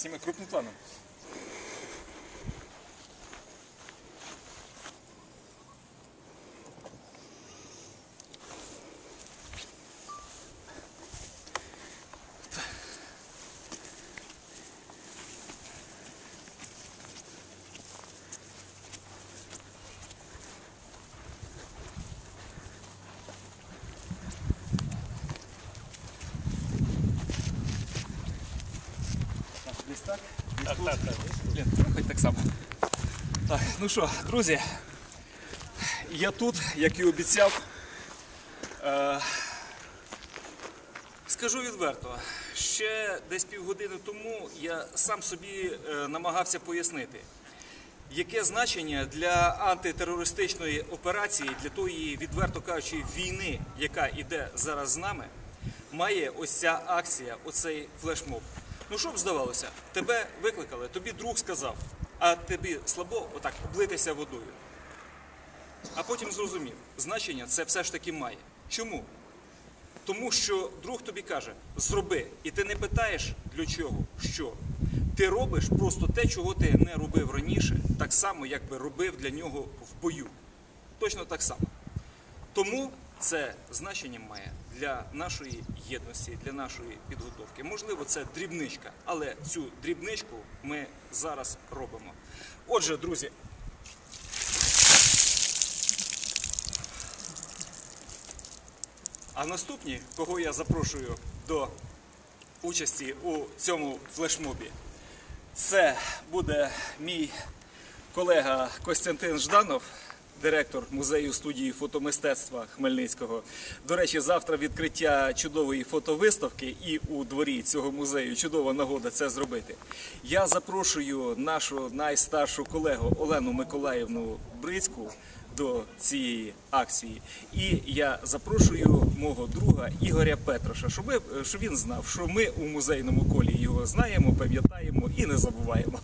cima, cru como plano. Десь так. Десь Так, тут. так, так. Блін, хоч так само. Так, ну що, друзі, я тут, як і обіцяв. Е, скажу відверто, ще десь півгодини тому я сам собі е, намагався пояснити, яке значення для антитерористичної операції, для тої, відверто кажучи, війни, яка йде зараз з нами, має ось ця акція, оцей флешмоб. Ну що б здавалося, тебе викликали, тобі друг сказав, а тобі слабо отак облитися водою. А потім зрозумів, значення це все ж таки має. Чому? Тому що друг тобі каже, зроби, і ти не питаєш для чого, що. Ти робиш просто те, чого ти не робив раніше, так само, як би робив для нього в бою. Точно так само. Тому це значення має для нашої єдності, для нашої підготовки. Можливо, це дрібничка, але цю дрібничку ми зараз робимо. Отже, друзі. А наступні, кого я запрошую до участі у цьому флешмобі, це буде мій колега Костянтин Жданов, директор музею студії фотомистецтва Хмельницького. До речі, завтра відкриття чудової фотовиставки, і у дворі цього музею чудова нагода це зробити. Я запрошую нашу найстаршу колегу Олену Миколаївну Брицьку до цієї акції. І я запрошую мого друга Ігоря Петроша, щоб, він знав, що ми у музейному колі його знаємо, пам'ятаємо і не забуваємо.